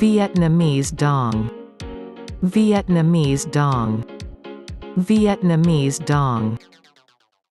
Vietnamese dong. Vietnamese dong. Vietnamese dong.